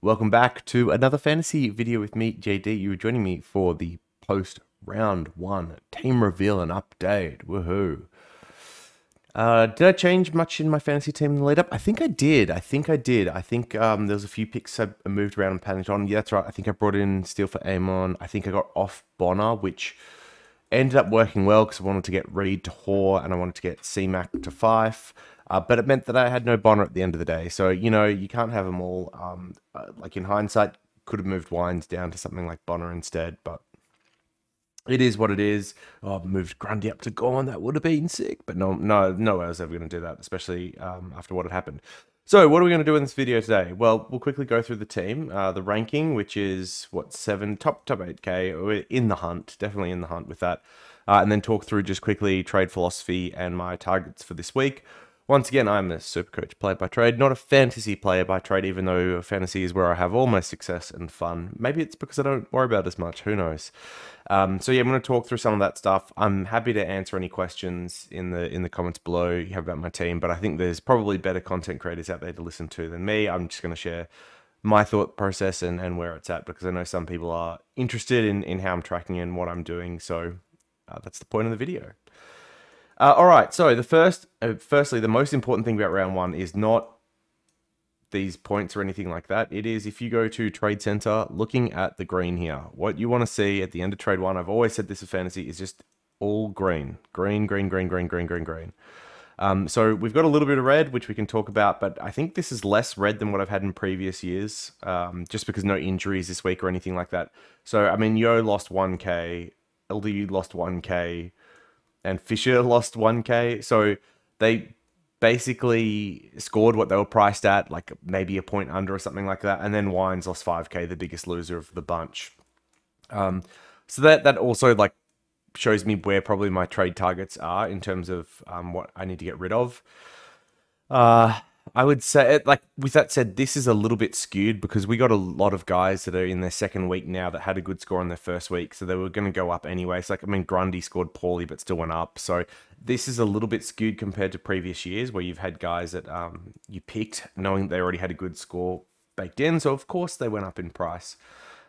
Welcome back to another fantasy video with me, JD. You were joining me for the post round one team reveal and update. Woohoo! Uh, did I change much in my fantasy team in the lead up? I think I did. I think I did. I think um, there was a few picks I moved around and panicked on. Yeah, that's right. I think I brought in Steele for Amon. I think I got off Bonner, which ended up working well because I wanted to get Reid to Hoare and I wanted to get CMAC to Fyfe. Uh, but it meant that I had no Bonner at the end of the day. So, you know, you can't have them all. Um, uh, like in hindsight, could have moved Wines down to something like Bonner instead, but it is what it is. Oh, I've moved Grundy up to Gawn. That would have been sick, but no, no, no way I was ever going to do that, especially um, after what had happened. So, what are we going to do in this video today? Well, we'll quickly go through the team, uh, the ranking, which is what seven top top eight k. We're in the hunt, definitely in the hunt with that, uh, and then talk through just quickly trade philosophy and my targets for this week. Once again, I'm a super coach player by trade, not a fantasy player by trade, even though fantasy is where I have all my success and fun. Maybe it's because I don't worry about as much. Who knows? Um, so yeah, I'm going to talk through some of that stuff. I'm happy to answer any questions in the in the comments below you have about my team, but I think there's probably better content creators out there to listen to than me. I'm just going to share my thought process and, and where it's at because I know some people are interested in, in how I'm tracking and what I'm doing. So uh, that's the point of the video. Uh, all right. So the first, uh, firstly, the most important thing about round one is not these points or anything like that. It is if you go to Trade Center, looking at the green here, what you want to see at the end of trade one. I've always said this of fantasy is just all green, green, green, green, green, green, green, green. Um, so we've got a little bit of red, which we can talk about, but I think this is less red than what I've had in previous years, um, just because no injuries this week or anything like that. So I mean, Yeo lost 1k, LDU lost 1k and Fisher lost 1k. So they basically scored what they were priced at, like maybe a point under or something like that. And then Wines lost 5k, the biggest loser of the bunch. Um, so that that also like shows me where probably my trade targets are in terms of um, what I need to get rid of. Uh, I would say, like, with that said, this is a little bit skewed because we got a lot of guys that are in their second week now that had a good score in their first week, so they were going to go up anyway. So, like, I mean, Grundy scored poorly but still went up. So, this is a little bit skewed compared to previous years where you've had guys that um, you picked knowing they already had a good score baked in. So, of course, they went up in price.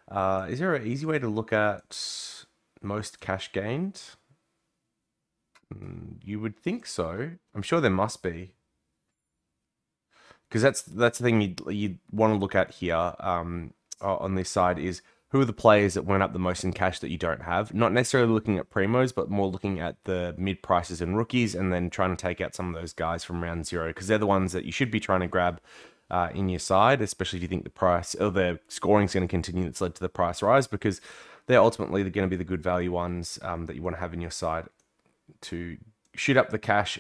Uh, is there an easy way to look at most cash gained? Mm, you would think so. I'm sure there must be because that's that's the thing you you want to look at here um, on this side is who are the players that went up the most in cash that you don't have. Not necessarily looking at primos, but more looking at the mid prices and rookies, and then trying to take out some of those guys from round zero because they're the ones that you should be trying to grab. Uh, in your side, especially if you think the price or the scoring is going to continue that's led to the price rise, because they're ultimately going to be the good value ones um, that you want to have in your side to shoot up the cash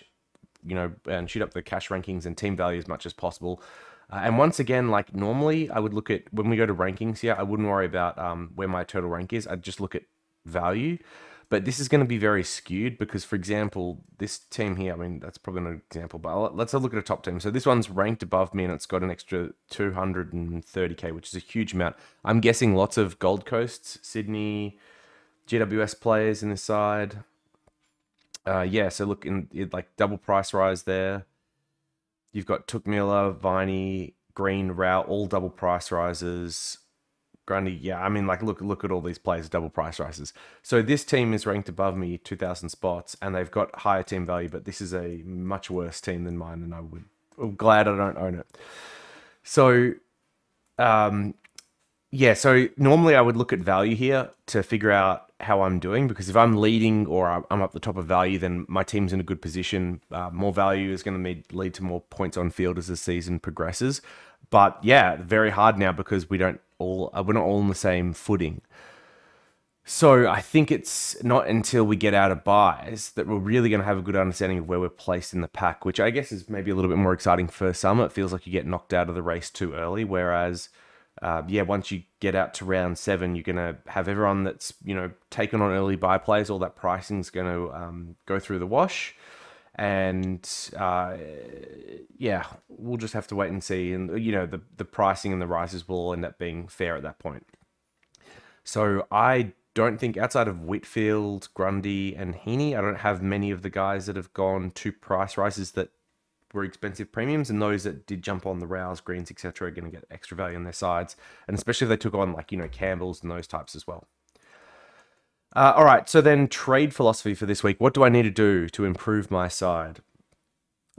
you know, and shoot up the cash rankings and team value as much as possible. Uh, and once again, like normally, I would look at when we go to rankings here, I wouldn't worry about um, where my total rank is. I'd just look at value. But this is going to be very skewed because, for example, this team here, I mean, that's probably not an example, but let's have a look at a top team. So this one's ranked above me and it's got an extra 230k, which is a huge amount. I'm guessing lots of Gold Coast, Sydney, GWS players in this side. Uh, yeah, so look in like double price rise there. You've got Touk Miller, Viney, Green, Rao, all double price rises. Grundy, yeah, I mean, like look look at all these players, double price rises. So this team is ranked above me, two thousand spots, and they've got higher team value. But this is a much worse team than mine, and I would I'm glad I don't own it. So, um, yeah. So normally I would look at value here to figure out how I'm doing because if I'm leading or I'm up the top of value, then my team's in a good position. Uh, more value is going to lead to more points on field as the season progresses. But yeah, very hard now because we don't all uh, we're not all on the same footing. So I think it's not until we get out of buys that we're really going to have a good understanding of where we're placed in the pack, which I guess is maybe a little bit more exciting for some. It feels like you get knocked out of the race too early, whereas uh, yeah, once you get out to round seven, you're going to have everyone that's, you know, taken on early buy plays. All that pricing's going to um, go through the wash. And uh, yeah, we'll just have to wait and see. And, you know, the, the pricing and the rises will end up being fair at that point. So I don't think outside of Whitfield, Grundy, and Heaney, I don't have many of the guys that have gone to price rises that were expensive premiums, and those that did jump on the Rouse, Greens, etc., are going to get extra value on their sides, and especially if they took on like you know Campbells and those types as well. Uh, all right, so then trade philosophy for this week. What do I need to do to improve my side?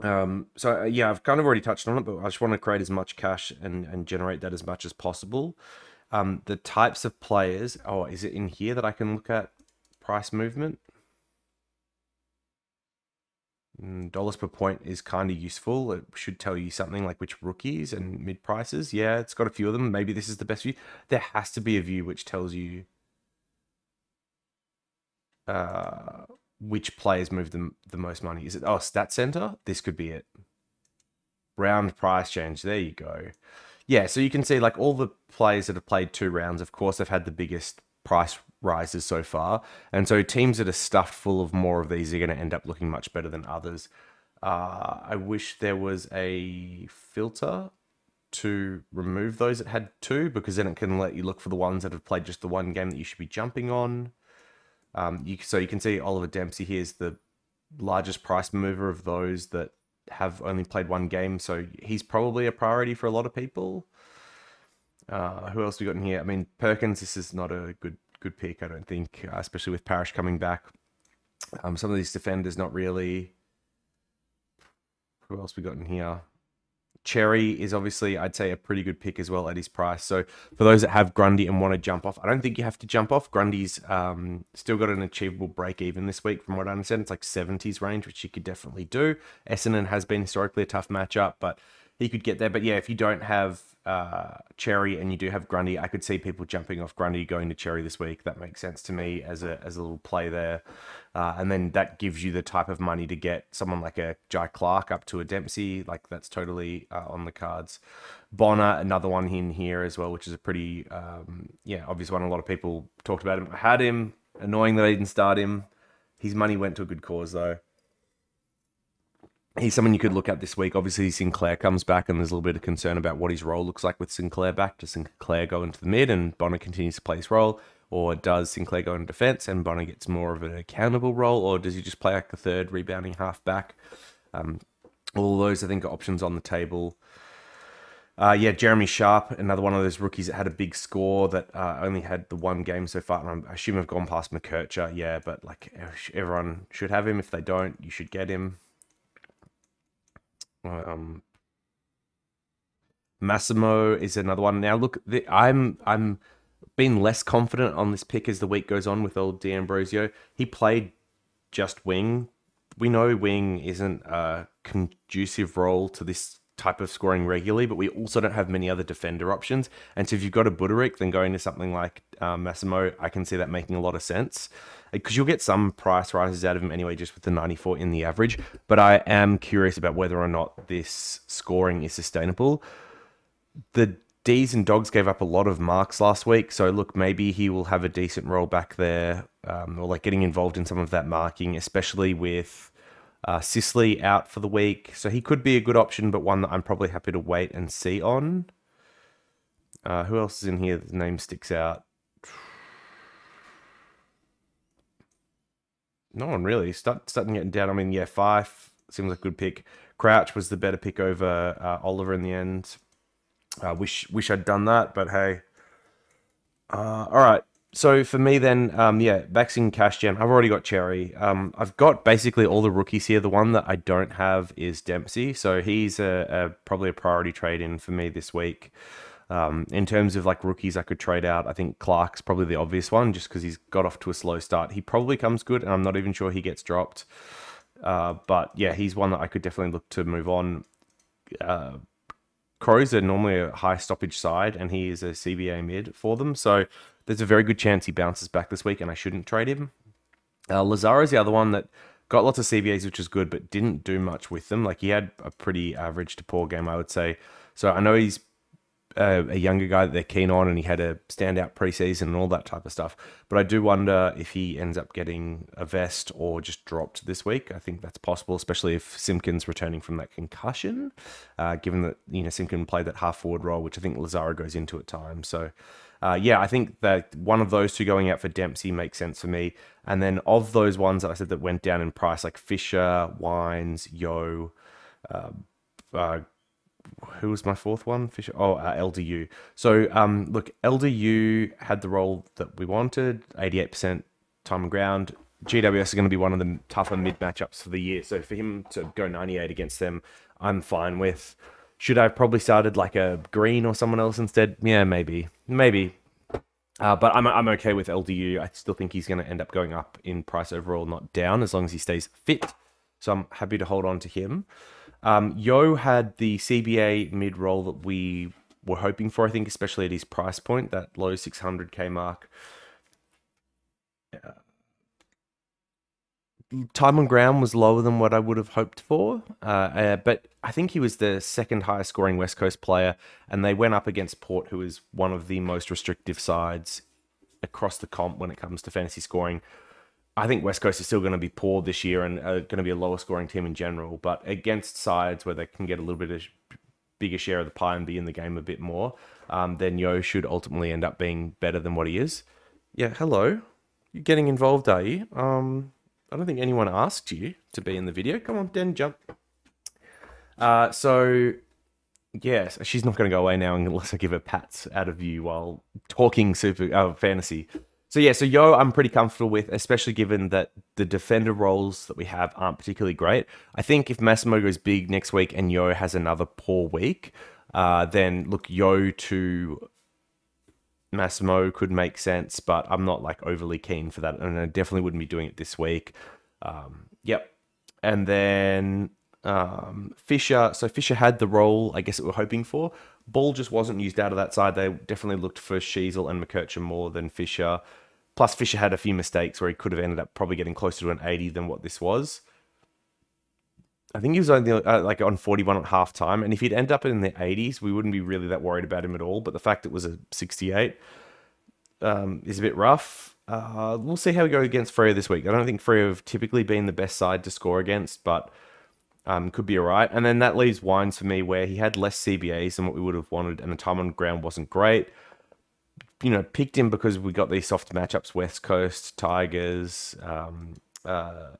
Um, so uh, yeah, I've kind of already touched on it, but I just want to create as much cash and, and generate that as much as possible. Um, the types of players. Oh, is it in here that I can look at price movement? Mm, dollars per point is kind of useful. It should tell you something like which rookies and mid prices. Yeah, it's got a few of them. Maybe this is the best view. There has to be a view which tells you uh, which players move the, the most money. Is it, oh, Stat Center? This could be it. Round price change. There you go. Yeah, so you can see like all the players that have played two rounds, of course, have had the biggest price rises so far. And so teams that are stuffed full of more of these are going to end up looking much better than others. Uh, I wish there was a filter to remove those that had two because then it can let you look for the ones that have played just the one game that you should be jumping on. Um, you, so you can see Oliver Dempsey here is the largest price mover of those that have only played one game. So he's probably a priority for a lot of people. Uh, who else we got in here? I mean, Perkins. This is not a good good pick, I don't think, uh, especially with Parish coming back. Um, some of these defenders not really. Who else we got in here? Xerri is obviously, I'd say, a pretty good pick as well at his price. So for those that have Grundy and want to jump off, I don't think you have to jump off. Grundy's um, still got an achievable break even this week, from what I understand. It's like 70s range, which you could definitely do. Essendon has been historically a tough matchup, but he could get there. But yeah, if you don't have uh, Xerri and you do have Grundy, I could see people jumping off Grundy going to Xerri this week. That makes sense to me as a as a little play there. Uh, and then that gives you the type of money to get someone like a Jai Clark up to a Dempsey. Like that's totally uh, on the cards. Bonner, another one in here as well, which is a pretty um, yeah obvious one. A lot of people talked about him. I had him. Annoying that I didn't start him. His money went to a good cause though he's someone you could look at this week. Obviously, Sinclair comes back, and there's a little bit of concern about what his role looks like with Sinclair back. Does Sinclair go into the mid and Bonner continues to play his role? Or does Sinclair go in defence and Bonner gets more of an accountable role? Or does he just play like the third rebounding half back? Um, all those, I think, are options on the table. Uh, yeah, Jeremy Sharp, another one of those rookies that had a big score that uh, only had the one game so far. And I assume I've gone past McKercher. Yeah, but like everyone should have him. If they don't, you should get him. Um, Massimo is another one. Now, look, the, I'm I'm being less confident on this pick as the week goes on with old D'Ambrosio. He played just wing. We know wing isn't a conducive role to this type of scoring regularly, but we also don't have many other defender options. And so if you've got a Budarick, then going to something like um, Massimo, I can see that making a lot of sense because you'll get some price rises out of him anyway, just with the 94 in the average. But I am curious about whether or not this scoring is sustainable. The D's and Dogs gave up a lot of marks last week, so look, maybe he will have a decent role back there, um, or like getting involved in some of that marking, especially with uh, Sicily out for the week. So he could be a good option, but one that I'm probably happy to wait and see on. Uh, who else is in here? The name sticks out. no one really. Start starting getting down. I mean, yeah, Fyfe seems like a good pick. Crouch was the better pick over uh, Oliver in the end. Uh, wish wish I'd done that, but hey. Uh, all right. So for me then, um, yeah, vaccine cash gen. I've already got Xerri. Um, I've got basically all the rookies here. The one that I don't have is Dempsey. So he's a, a probably a priority trade in for me this week. Um, in terms of like rookies, I could trade out. I think Clark's probably the obvious one, just because he's got off to a slow start. He probably comes good, and I'm not even sure he gets dropped. Uh, but yeah, he's one that I could definitely look to move on. Uh, Crows are normally a high stoppage side, and he is a CBA mid for them, so there's a very good chance he bounces back this week, and I shouldn't trade him. Uh, Lazaro is the other one that got lots of CBAs, which is good, but didn't do much with them. Like he had a pretty average to poor game, I would say. So I know he's a, a, younger guy that they're keen on, and he had a standout preseason and all that type of stuff. But I do wonder if he ends up getting a vest or just dropped this week. I think that's possible, especially if Simpkins returning from that concussion, uh, given that you know Simpkin played that half forward role, which I think Lazaro goes into at times. So. Uh, yeah, I think that one of those two going out for Dempsey makes sense for me. And then of those ones that I said that went down in price, like Fisher, Wines, Yeo, uh, uh, who was my fourth one? Fisher. Oh, uh, LDU. So, um, look, LDU had the role that we wanted, 88% time and ground. GWS are going to be one of the tougher mid matchups for the year. So for him to go 98 against them, I'm fine with. Should I have probably started like a green or someone else instead? Yeah, maybe, maybe. Uh, but I'm I'm okay with LDU. I still think he's going to end up going up in price overall, not down, as long as he stays fit. So I'm happy to hold on to him. Um, Yeo had the CBA mid roll that we were hoping for, I think, especially at his price point, that low 600k mark. Uh, time on ground was lower than what I would have hoped for, uh, uh, but I think he was the second highest scoring West Coast player, and they went up against Port, who is one of the most restrictive sides across the comp when it comes to fantasy scoring. I think West Coast is still going to be poor this year and going to be a lower scoring team in general. But against sides where they can get a little bit of bigger share of the pie and be in the game a bit more, um, then Yeo should ultimately end up being better than what he is. Yeah, hello. You're getting involved, are you? Um, I don't think anyone asked you to be in the video. Come on, Den, jump. Uh, so, yes, she's not going to go away now unless I give her pats out of you while talking super uh, fantasy. So yeah, so Yeo, I'm pretty comfortable with, especially given that the defender roles that we have aren't particularly great. I think if Massimo goes big next week and Yeo has another poor week, uh, then look, Yeo to Massimo could make sense, but I'm not like overly keen for that, and I definitely wouldn't be doing it this week. Um, yep, and then um, Fisher. So Fisher had the role, I guess, that we are hoping for. Ball just wasn't used out of that side. They definitely looked for Sheezel and McKercher more than Fisher. Plus, Fisher had a few mistakes where he could have ended up probably getting closer to an 80 than what this was. I think he was only uh, like on 41 at half time. And if he'd end up in the 80s, we wouldn't be really that worried about him at all. But the fact it was a 68 um, is a bit rough. Uh, we'll see how we go against Freo this week. I don't think Freo have typically been the best side to score against, but um, could be all right. And then that leaves Wines for me where he had less CBAs than what we would have wanted, and the time on ground wasn't great you know, picked him because we got these soft matchups: West Coast Tigers, um, uh,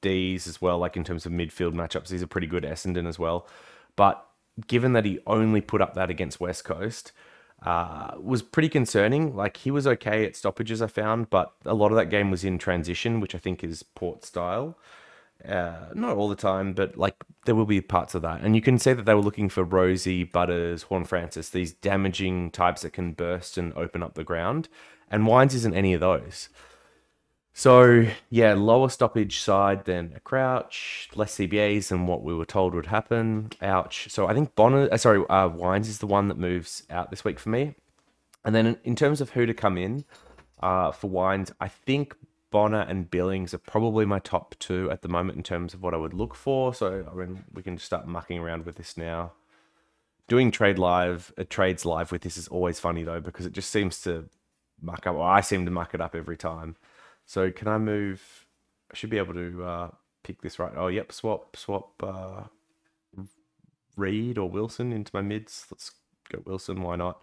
D's as well. Like in terms of midfield matchups, he's a pretty good Essendon as well. But given that he only put up that against West Coast, uh, was pretty concerning. Like he was okay at stoppages, I found, but a lot of that game was in transition, which I think is port style. Uh, not all the time, but like there will be parts of that. And you can say that they were looking for Rozee, Butters, Horne-Francis, these damaging types that can burst and open up the ground. And Wines isn't any of those. So yeah, lower stoppage side than a crouch, less CBAs than what we were told would happen. Ouch. So I think Bonner, uh, sorry, uh, Wines is the one that moves out this week for me. And then in terms of who to come in uh, for Wines, I think Bonner and Billings are probably my top two at the moment in terms of what I would look for. So I mean, we can start mucking around with this now. Doing trade live, uh, trades live with this is always funny though because it just seems to muck up. Or I seem to muck it up every time. So can I move? I should be able to uh, pick this right. Oh, yep. Swap, swap. Uh, Reid or Wilson into my mids. Let's go Wilson. Why not?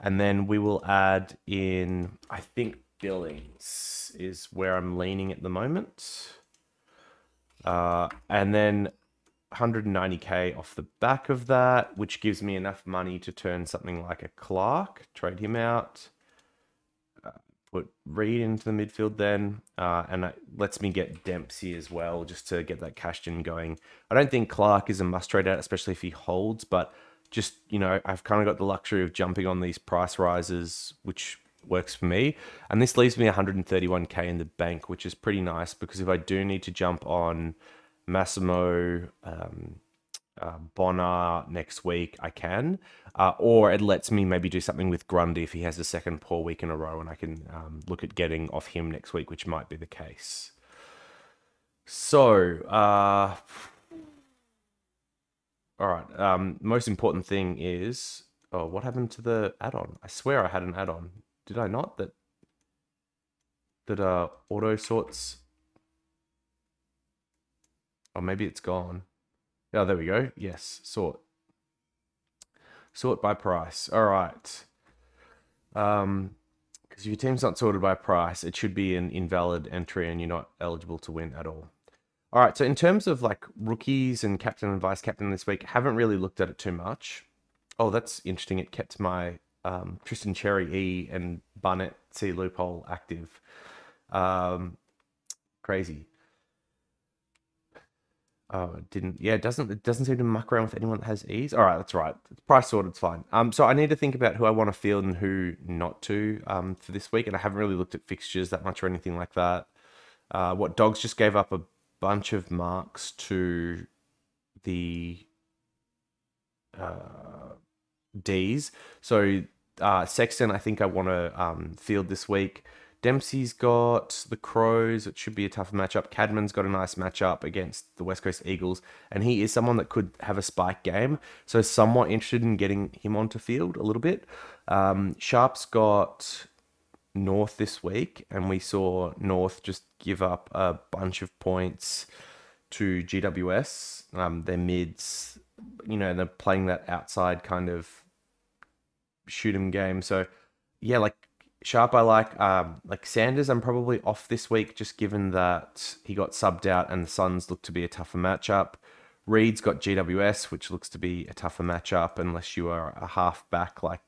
And then we will add in. I think Billings is where I'm leaning at the moment. Uh, and then 190k off the back of that, which gives me enough money to turn something like a Clark, trade him out, put Reid into the midfield then, uh, and it lets me get Dempsey as well, just to get that cash in going. I don't think Clark is a must trade out, especially if he holds, but just, you know, I've kind of got the luxury of jumping on these price rises, which works for me. And this leaves me 131k in the bank, which is pretty nice because if I do need to jump on Massimo, um, uh, Bonner next week, I can. Uh, or it lets me maybe do something with Grundy if he has a second poor week in a row, and I can um, look at getting off him next week, which might be the case. So, uh, all right. Um, most important thing is, oh, what happened to the add-on? I swear I had an add-on. Did I not? That that uh auto sorts. Oh, maybe it's gone. Oh, there we go. Yes, sort. Sort by price. All right. Um, because if your team's not sorted by price, it should be an invalid entry and you're not eligible to win at all. All right, so in terms of like rookies and captain and vice captain this week, haven't really looked at it too much. Oh, that's interesting. It kept my um, Tristan Xerri E and Barnett C loophole active. Um, crazy. Oh, it didn't. Yeah, it doesn't. It doesn't seem to muck around with anyone that has ease. All right, that's right. Price sorted. It's fine. Um, so I need to think about who I want to field and who not to. Um, for this week, and I haven't really looked at fixtures that much or anything like that. Uh, what dogs just gave up a bunch of marks to the uh, D's. So uh, Sexton, I think I want to um, field this week. Dempsey's got the Crows. It should be a tougher matchup. Cadman's got a nice matchup against the West Coast Eagles, and he is someone that could have a spike game. So somewhat interested in getting him onto field a little bit. Um, Sharp's got North this week, and we saw North just give up a bunch of points to GWS. Um, their mids, you know, they're playing that outside kind of shoot 'em game. So yeah, like Sharp, I like. Um, like Sanders, I'm probably off this week just given that he got subbed out and the Suns look to be a tougher matchup. Reid's got GWS, which looks to be a tougher matchup unless you are a half back like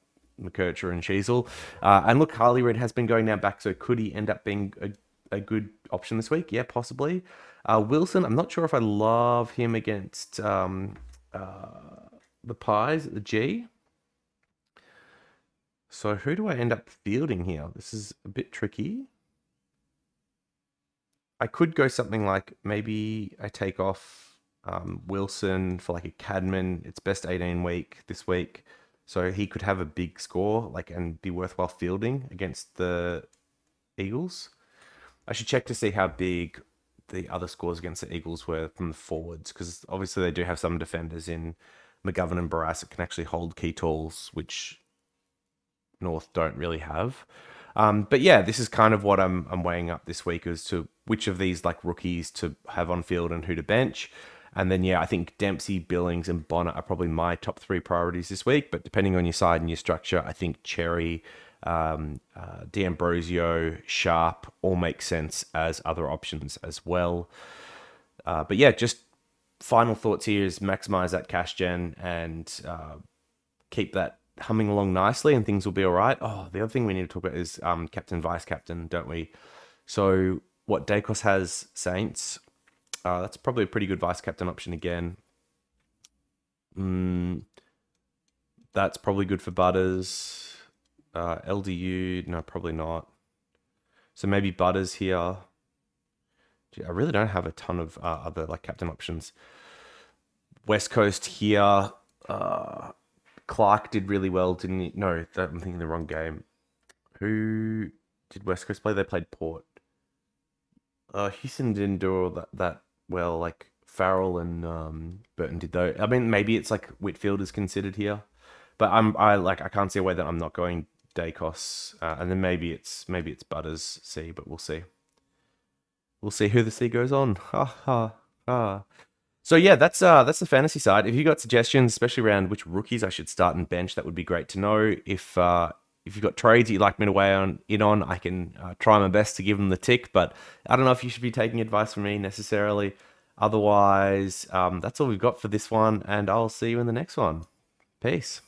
McKercher and Sheezel. Uh, and look, Harley Reid has been going down back, so could he end up being a, a good option this week? Yeah, possibly. Uh, Wilson, I'm not sure if I love him against um, uh, the Pies the G. So who do I end up fielding here? This is a bit tricky. I could go something like maybe I take off um, Wilson for like a Cadman. It's best 18 week this week. So he could have a big score like and be worthwhile fielding against the Eagles. I should check to see how big the other scores against the Eagles were from the forwards because obviously they do have some defenders in McGovern and Barrass that can actually hold key tools, which North don't really have. Um, but yeah, this is kind of what I'm I'm weighing up this week as to which of these like rookies to have on field and who to bench. And then yeah, I think Dempsey, Billings, and Bonner are probably my top three priorities this week. But depending on your side and your structure, I think Xerri, um, uh, D'Ambrosio, Sharp all make sense as other options as well. Uh, but yeah, just final thoughts here is maximize that cash gen and uh, keep that humming along nicely and things will be all right. Oh, the other thing we need to talk about is um, captain, vice captain, don't we? So what Daicos has Saints. Uh, that's probably a pretty good vice captain option again. Mm, that's probably good for Butters. Uh, LDU, no, probably not. So maybe Butters here. Gee, I really don't have a ton of uh, other like captain options. West Coast here. Uh, Clark did really well, didn't he? No, I'm thinking the wrong game. Who did West Coast play? They played Port. Uh, Houston didn't do all that, that well. Like Farrell and um, Burton did though. I mean, maybe it's like Whitfield is considered here, but I'm I like I can't see a way that I'm not going Daicos, uh, and then maybe it's maybe it's Butters C, but we'll see. We'll see who the C goes on. Ha ha ha. So yeah, that's uh that's the fantasy side. If you got suggestions, especially around which rookies I should start and bench, that would be great to know. If uh if you've got trades that you'd like me to weigh on in on, I can uh, try my best to give them the tick. But I don't know if you should be taking advice from me necessarily. Otherwise, um, that's all we've got for this one, and I'll see you in the next one. Peace.